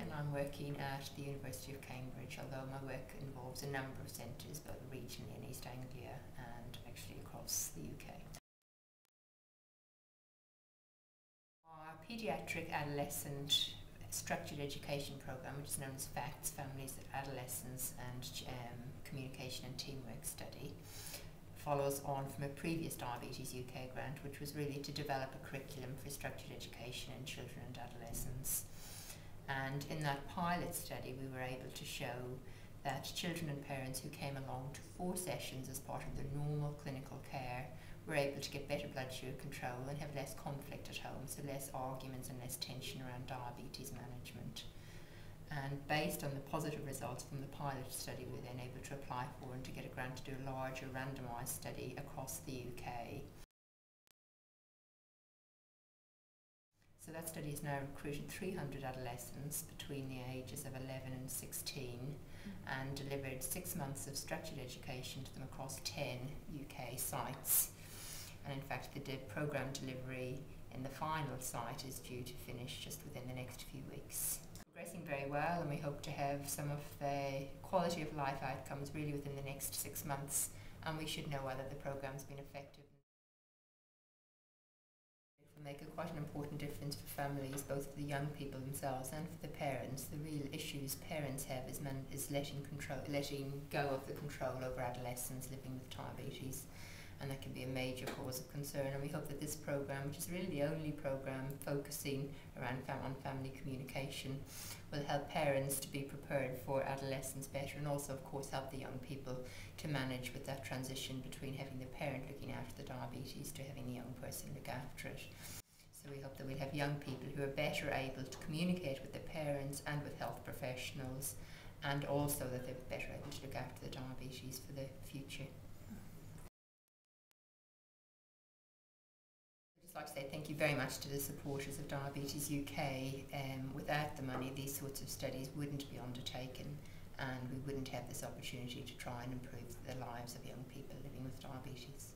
and I'm working at the University of Cambridge, although my work involves a number of centres, both regionally in East Anglia and actually across the UK. Our paediatric adolescent structured education program, which is known as FACTS, Families, Adolescents and um, Communication and Teamwork Study, follows on from a previous Diabetes UK grant, which was really to develop a curriculum for structured education in children and adolescents. And in that pilot study, we were able to show that children and parents who came along to four sessions as part of their normal clinical care were able to get better blood sugar control and have less conflict at home, so less arguments and less tension around diabetes management. And based on the positive results from the pilot study, we were then able to apply for and to get a grant to do a larger randomised study across the UK. That study has now recruited 300 adolescents between the ages of 11 and 16 mm. and delivered six months of structured education to them across 10 UK sites. And in fact, the programme delivery in the final site is due to finish just within the next few weeks progressing very well and we hope to have some of the quality of life outcomes really within the next six months and we should know whether the program's been effective. Make a quite an important difference for families, both for the young people themselves and for the parents. The real issues parents have is, man, is letting, control, letting go of the control over adolescents living with diabetes and that can be a major cause of concern. And we hope that this program, which is really the only program focusing around fam- on family communication, will help parents to be prepared for adolescence better, and also, of course, help the young people to manage with that transition between having the parent looking after the diabetes to having the young person look after it. We hope that we'll have young people who are better able to communicate with their parents and with health professionals, and also that they're better able to look after the diabetes for the future. I'd like to say thank you very much to the supporters of Diabetes UK. Um, without the money, these sorts of studies wouldn't be undertaken and we wouldn't have this opportunity to try and improve the lives of young people living with diabetes.